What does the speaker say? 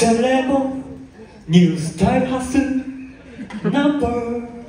セレモニュースタイムハスナンバー